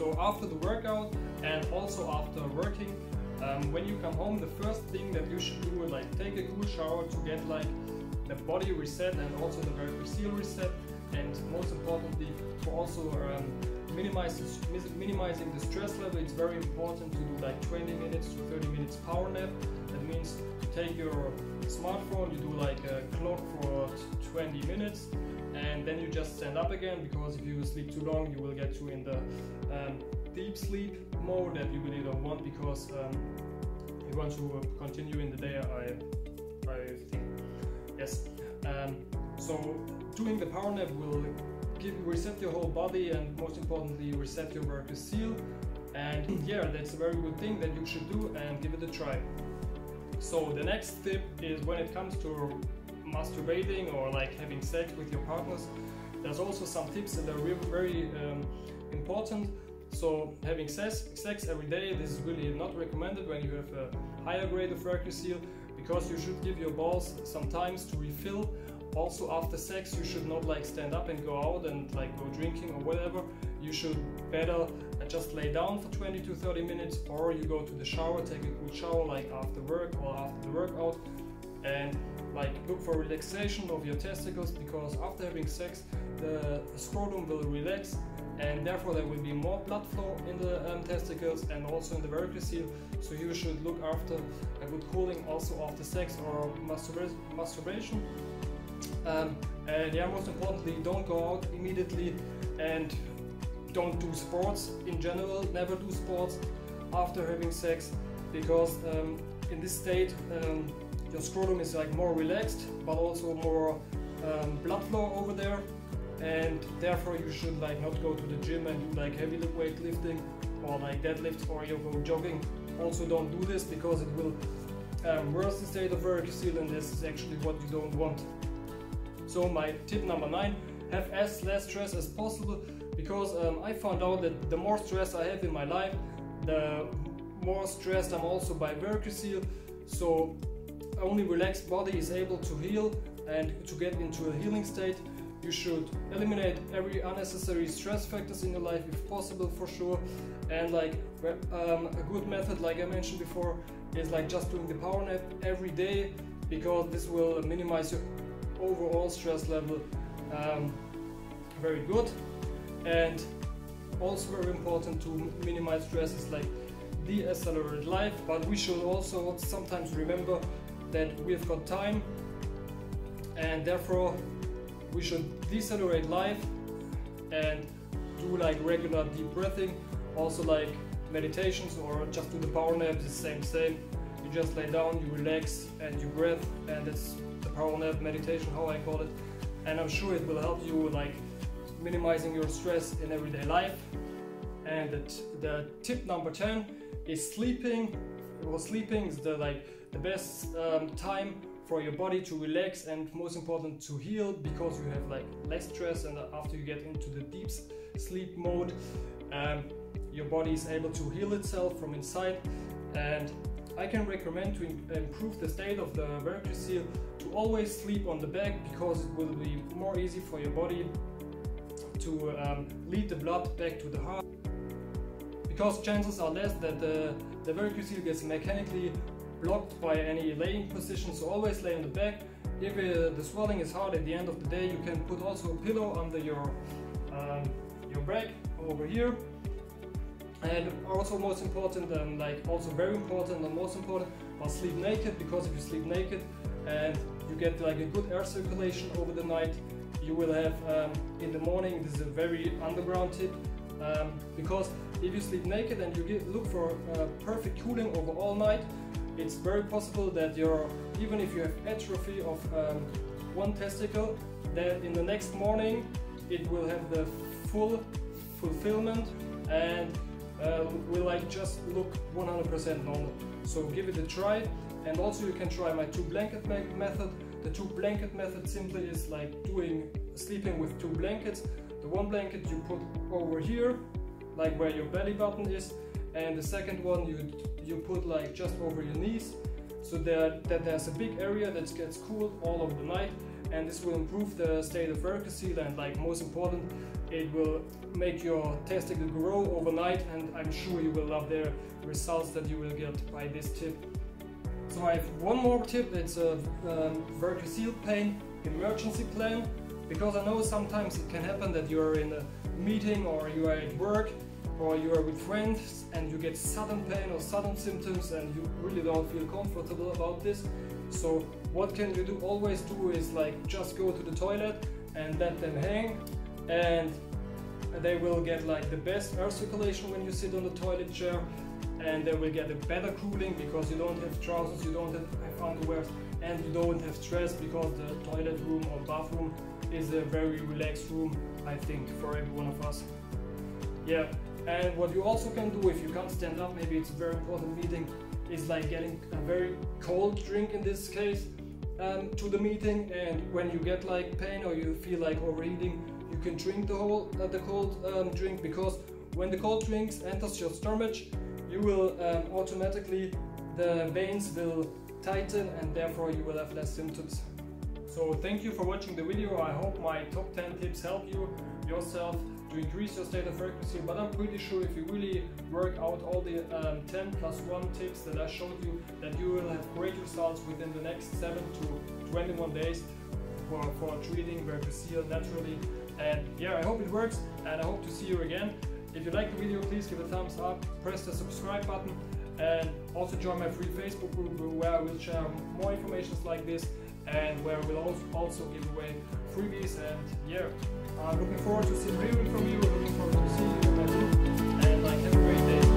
So after the workout and also after working, um, when you come home, the first thing that you should do is like take a cool shower to get like the body reset and also the varicocele reset, and most importantly, for also um, minimize, minimizing the stress level, it's very important to do like 20 minutes to 30 minutes power nap. That means you take your smartphone, you do like a clock for 20 minutes, and then you just stand up again because if you sleep too long, you will get you in the um, deep sleep mode that you really don't want because um, you want to continue in the day. I, I think yes. Um, so doing the power nap will give reset your whole body and most importantly reset your varicocele. And yeah, that's a very good thing that you should do and give it a try. So the next tip is when it comes to masturbating or like having sex with your partners, there's also some tips that are really very um, important. So having sex, sex every day, this is really not recommended when you have a higher grade of varicocele because you should give your balls some times to refill. Also after sex you should not like stand up and go out and like go drinking or whatever. You should better just lay down for 20 to 30 minutes or you go to the shower, take a cool shower like after work or after the workout and like look for relaxation of your testicles because after having sex the scrotum will relax and therefore there will be more blood flow in the um, testicles and also in the varicocele. So you should look after a good cooling also after sex or masturba masturbation. Um, and yeah most importantly don't go out immediately and don't do sports in general. Never do sports after having sex because um, in this state um, your scrotum is like more relaxed but also more um, blood flow over there. And therefore you should like not go to the gym and do like heavy weightlifting or like deadlift or you go jogging. Also don't do this because it will um, worsen the state of varicocele and this is actually what you don't want. So my tip number nine have as less stress as possible because um, I found out that the more stress I have in my life the more stressed I'm also by varicocele so only relaxed body is able to heal and to get into a healing state. You should eliminate every unnecessary stress factors in your life if possible for sure. And like um, a good method like I mentioned before is like just doing the power nap every day because this will minimize your overall stress level um, very good. And also very important to minimize stress is like de-accelerate life but we should also sometimes remember that we've got time and therefore we should decelerate life and do like regular deep breathing also like meditations or just do the power nap the same same. You just lay down you relax and you breathe and it's the power nap meditation how I call it. And I'm sure it will help you like minimizing your stress in everyday life. And the, the tip number 10 is sleeping well sleeping is the like the best um, time for your body to relax and most important to heal because you have like less stress and after you get into the deep sleep mode um, your body is able to heal itself from inside. And I can recommend to improve the state of the varicocele to always sleep on the back because it will be more easy for your body to um, lead the blood back to the heart. Because chances are less that the, the varicocele gets mechanically blocked by any laying position, so always lay on the back. If uh, the swelling is hard at the end of the day, you can put also a pillow under your, um, your back over here. And also most important, and like also very important and most important, are sleep naked because if you sleep naked and you get like a good air circulation over the night, you will have um, in the morning, this is a very underground tip, um, because if you sleep naked and you get, look for uh, perfect cooling over all night, it's very possible that you're, even if you have atrophy of um, one testicle, that in the next morning it will have the full fulfillment and uh, will like just look 100% normal. So give it a try and also you can try my two blanket method. The two blanket method simply is like doing sleeping with two blankets. The one blanket you put over here, like where your belly button is, and the second one you you put like just over your knees so that, that there's a big area that gets cooled all over the night and this will improve the state of varicocele and like most important it will make your testicle grow overnight and I'm sure you will love the results that you will get by this tip. So I have one more tip, it's a um, varicocele pain emergency plan because I know sometimes it can happen that you're in a meeting or you are at work or you are with friends and you get sudden pain or sudden symptoms and you really don't feel comfortable about this. So what can you do? Always do is like just go to the toilet and let them hang and they will get like the best air circulation when you sit on the toilet chair and they will get a better cooling because you don't have trousers, you don't have underwear and you don't have stress because the toilet room or bathroom is a very relaxed room I think for every one of us. Yeah, and what you also can do if you can't stand up, maybe it's a very important meeting, is like getting a very cold drink in this case um, to the meeting and when you get like pain or you feel like overeating, you can drink the whole uh, the cold um, drink because when the cold drinks enters your stomach, you will um, automatically the veins will tighten and therefore you will have less symptoms. So thank you for watching the video. I hope my top 10 tips help you yourself to increase your state of frequency but I'm pretty sure if you really work out all the um, 10 plus 1 tips that I showed you that you will have great results within the next 7 to 21 days for, for treating varicocele naturally and yeah I hope it works and I hope to see you again. If you like the video please give a thumbs up, press the subscribe button and also join my free Facebook group where I will share more information like this and where we'll also give away freebies and yeah. I'm looking forward to seeing hearing from you looking forward to seeing you. And like have a great day